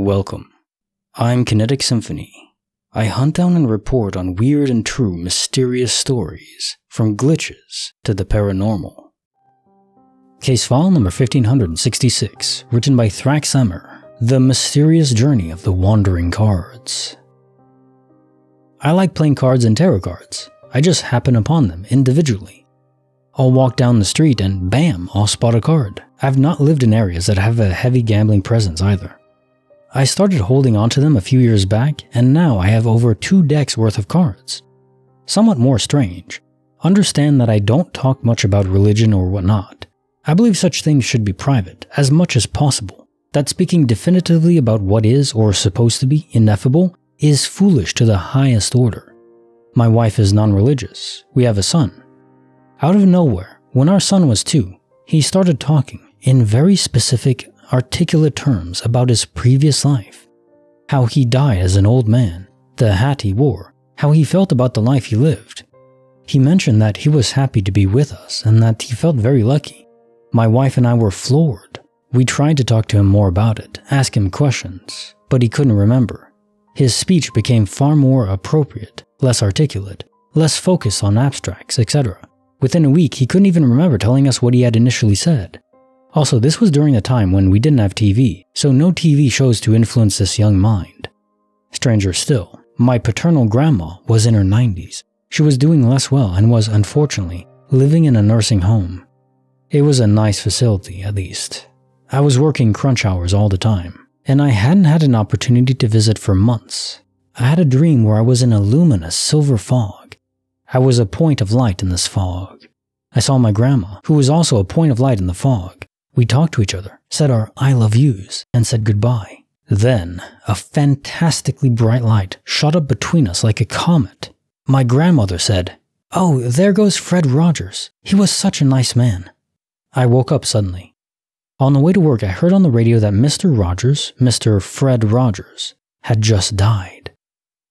Welcome. I'm Kinetic Symphony. I hunt down and report on weird and true mysterious stories, from glitches to the paranormal. Case file number 1566, written by Thraxamer, The Mysterious Journey of the Wandering Cards. I like playing cards and tarot cards. I just happen upon them individually. I'll walk down the street and bam, I'll spot a card. I've not lived in areas that have a heavy gambling presence either. I started holding onto them a few years back, and now I have over two decks worth of cards. Somewhat more strange. Understand that I don't talk much about religion or whatnot. I believe such things should be private, as much as possible. That speaking definitively about what is, or supposed to be, ineffable is foolish to the highest order. My wife is non religious. We have a son. Out of nowhere, when our son was two, he started talking in very specific articulate terms about his previous life, how he died as an old man, the hat he wore, how he felt about the life he lived. He mentioned that he was happy to be with us and that he felt very lucky. My wife and I were floored. We tried to talk to him more about it, ask him questions, but he couldn't remember. His speech became far more appropriate, less articulate, less focused on abstracts, etc. Within a week, he couldn't even remember telling us what he had initially said. Also, this was during a time when we didn't have TV, so no TV shows to influence this young mind. Stranger still, my paternal grandma was in her 90s. She was doing less well and was, unfortunately, living in a nursing home. It was a nice facility, at least. I was working crunch hours all the time, and I hadn't had an opportunity to visit for months. I had a dream where I was in a luminous silver fog. I was a point of light in this fog. I saw my grandma, who was also a point of light in the fog. We talked to each other, said our I love yous, and said goodbye. Then, a fantastically bright light shot up between us like a comet. My grandmother said, Oh, there goes Fred Rogers. He was such a nice man. I woke up suddenly. On the way to work, I heard on the radio that Mr. Rogers, Mr. Fred Rogers, had just died.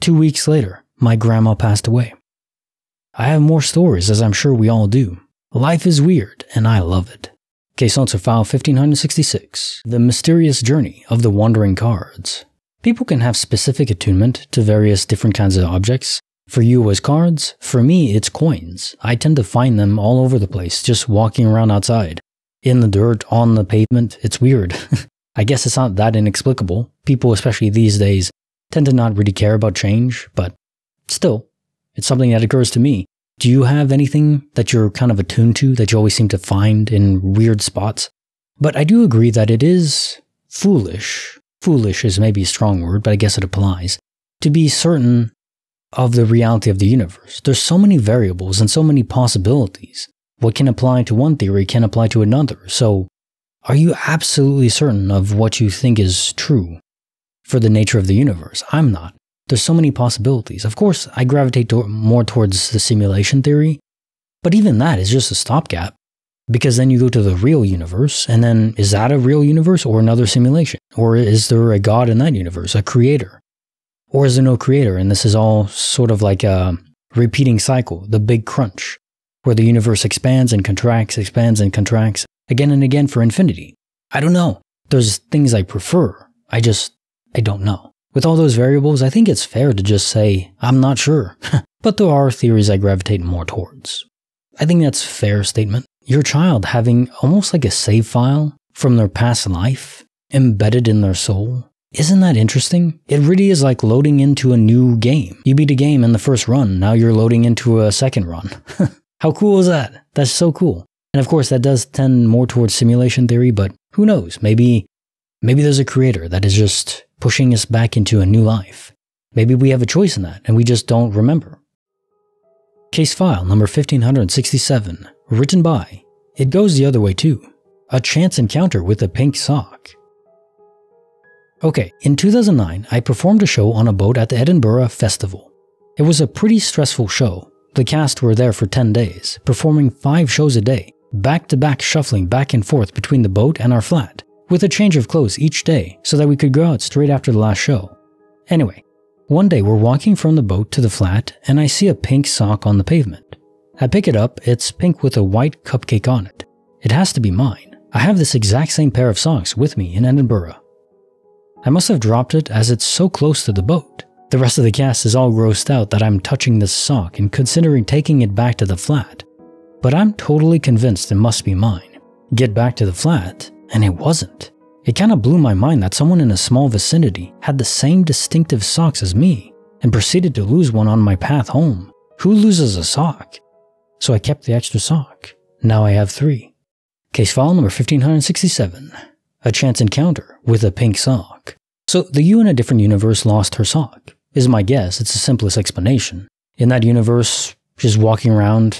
Two weeks later, my grandma passed away. I have more stories, as I'm sure we all do. Life is weird, and I love it. Case answer file 1566 The Mysterious Journey of the Wandering Cards. People can have specific attunement to various different kinds of objects. For you, as cards, for me, it's coins. I tend to find them all over the place, just walking around outside. In the dirt, on the pavement, it's weird. I guess it's not that inexplicable. People, especially these days, tend to not really care about change, but still, it's something that occurs to me. Do you have anything that you're kind of attuned to that you always seem to find in weird spots? But I do agree that it is foolish. Foolish is maybe a strong word, but I guess it applies. To be certain of the reality of the universe. There's so many variables and so many possibilities. What can apply to one theory can apply to another. So, are you absolutely certain of what you think is true for the nature of the universe? I'm not. There's so many possibilities. Of course, I gravitate to more towards the simulation theory, but even that is just a stopgap because then you go to the real universe, and then is that a real universe or another simulation? Or is there a God in that universe, a creator? Or is there no creator? And this is all sort of like a repeating cycle, the big crunch, where the universe expands and contracts, expands and contracts again and again for infinity. I don't know. There's things I prefer. I just, I don't know. With all those variables, I think it's fair to just say, I'm not sure. but there are theories I gravitate more towards. I think that's a fair statement. Your child having almost like a save file from their past life embedded in their soul. Isn't that interesting? It really is like loading into a new game. You beat a game in the first run, now you're loading into a second run. How cool is that? That's so cool. And of course, that does tend more towards simulation theory, but who knows? Maybe, maybe there's a creator that is just pushing us back into a new life. Maybe we have a choice in that and we just don't remember. Case file number 1567, written by, it goes the other way too, a chance encounter with a pink sock. Okay, in 2009, I performed a show on a boat at the Edinburgh Festival. It was a pretty stressful show. The cast were there for 10 days, performing 5 shows a day, back to back shuffling back and forth between the boat and our flat with a change of clothes each day so that we could go out straight after the last show. Anyway, one day we're walking from the boat to the flat and I see a pink sock on the pavement. I pick it up, it's pink with a white cupcake on it. It has to be mine. I have this exact same pair of socks with me in Edinburgh. I must have dropped it as it's so close to the boat. The rest of the cast is all grossed out that I'm touching this sock and considering taking it back to the flat. But I'm totally convinced it must be mine. Get back to the flat, and it wasn't. It kinda blew my mind that someone in a small vicinity had the same distinctive socks as me and proceeded to lose one on my path home. Who loses a sock? So I kept the extra sock. Now I have three. Case file number 1567. A chance encounter with a pink sock. So the you in a different universe lost her sock, is my guess. It's the simplest explanation. In that universe, she's walking around,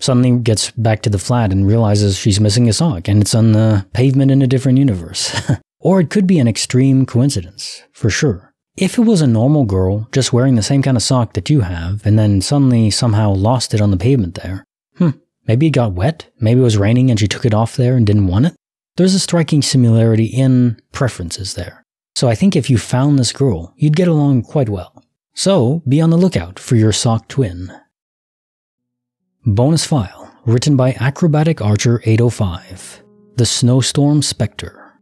suddenly gets back to the flat and realizes she's missing a sock and it's on the pavement in a different universe. or it could be an extreme coincidence, for sure. If it was a normal girl just wearing the same kind of sock that you have and then suddenly somehow lost it on the pavement there, hmm, maybe it got wet, maybe it was raining and she took it off there and didn't want it. There's a striking similarity in preferences there. So I think if you found this girl, you'd get along quite well. So be on the lookout for your sock twin. Bonus file written by Acrobatic Archer 805 The Snowstorm Spectre.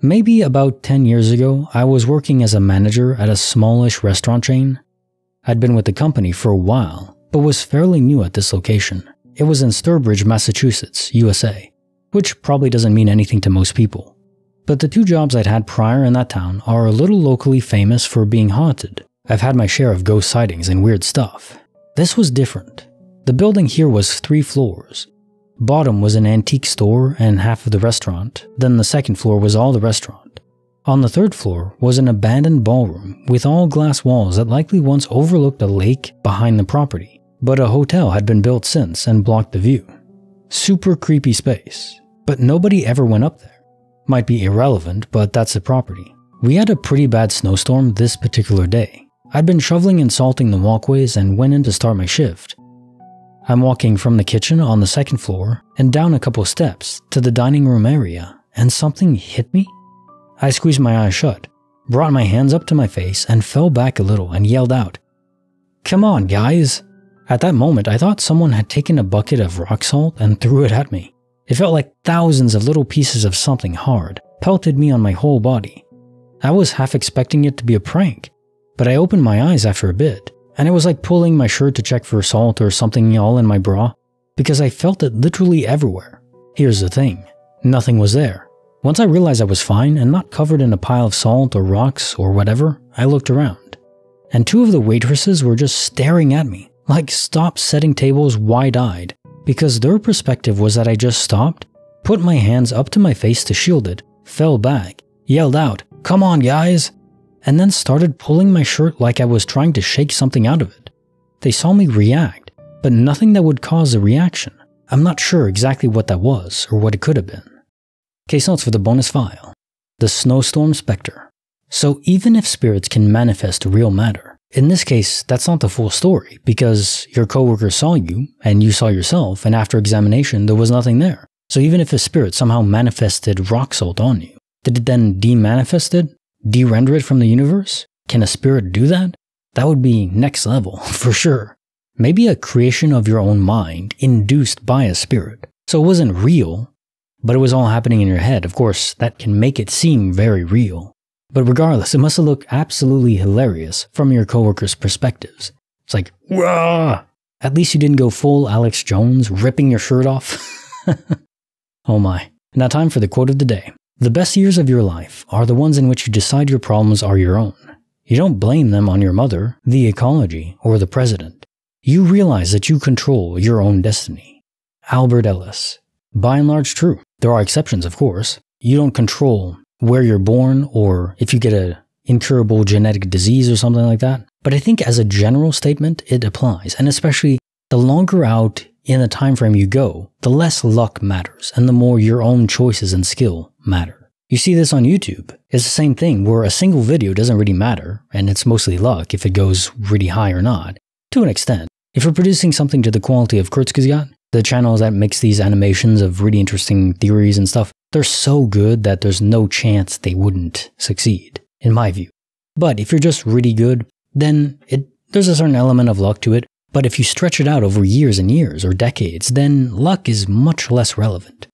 Maybe about 10 years ago, I was working as a manager at a smallish restaurant chain. I'd been with the company for a while, but was fairly new at this location. It was in Sturbridge, Massachusetts, USA, which probably doesn't mean anything to most people. But the two jobs I'd had prior in that town are a little locally famous for being haunted. I've had my share of ghost sightings and weird stuff. This was different. The building here was three floors. Bottom was an antique store and half of the restaurant, then the second floor was all the restaurant. On the third floor was an abandoned ballroom with all glass walls that likely once overlooked a lake behind the property, but a hotel had been built since and blocked the view. Super creepy space, but nobody ever went up there. Might be irrelevant, but that's the property. We had a pretty bad snowstorm this particular day. I'd been shoveling and salting the walkways and went in to start my shift. I'm walking from the kitchen on the second floor and down a couple steps to the dining room area, and something hit me. I squeezed my eyes shut, brought my hands up to my face, and fell back a little and yelled out, Come on, guys! At that moment, I thought someone had taken a bucket of rock salt and threw it at me. It felt like thousands of little pieces of something hard pelted me on my whole body. I was half expecting it to be a prank, but I opened my eyes after a bit and it was like pulling my shirt to check for salt or something all in my bra, because I felt it literally everywhere. Here's the thing nothing was there. Once I realized I was fine and not covered in a pile of salt or rocks or whatever, I looked around. And two of the waitresses were just staring at me, like stop setting tables wide eyed, because their perspective was that I just stopped, put my hands up to my face to shield it, fell back, yelled out, Come on, guys! And then started pulling my shirt like I was trying to shake something out of it. They saw me react, but nothing that would cause a reaction. I'm not sure exactly what that was or what it could have been. Case notes for the bonus file The Snowstorm Spectre. So, even if spirits can manifest real matter, in this case, that's not the full story because your coworker saw you and you saw yourself, and after examination, there was nothing there. So, even if a spirit somehow manifested rock salt on you, did it then demanifest it de-render it from the universe? Can a spirit do that? That would be next level, for sure. Maybe a creation of your own mind induced by a spirit. So it wasn't real, but it was all happening in your head. Of course, that can make it seem very real. But regardless, it must have looked absolutely hilarious from your coworkers' perspectives. It's like, Wah! At least you didn't go full Alex Jones, ripping your shirt off. oh my. Now, time for the quote of the day. The best years of your life are the ones in which you decide your problems are your own. You don't blame them on your mother, the ecology, or the president. You realize that you control your own destiny. Albert Ellis. By and large, true. There are exceptions, of course. You don't control where you're born or if you get a incurable genetic disease or something like that. But I think as a general statement, it applies. And especially the longer out in the time frame you go, the less luck matters and the more your own choices and skill matter. You see this on YouTube. It's the same thing where a single video doesn't really matter, and it's mostly luck if it goes really high or not, to an extent. If you're producing something to the quality of Kurzgesagt, the channel that makes these animations of really interesting theories and stuff, they're so good that there's no chance they wouldn't succeed, in my view. But if you're just really good, then it, there's a certain element of luck to it, but if you stretch it out over years and years or decades, then luck is much less relevant.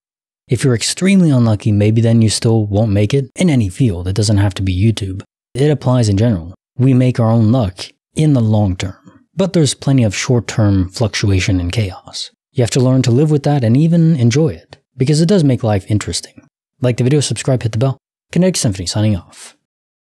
If you're extremely unlucky, maybe then you still won't make it in any field. It doesn't have to be YouTube. It applies in general. We make our own luck in the long term. But there's plenty of short term fluctuation and chaos. You have to learn to live with that and even enjoy it, because it does make life interesting. Like the video, subscribe, hit the bell. Kinetic Symphony signing off.